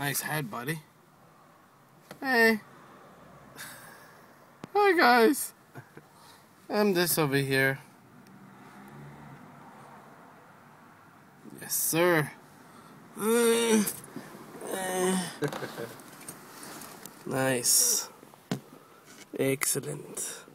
Nice head, buddy. Hey. Hi, guys. I'm this over here. Yes, sir. nice. Excellent.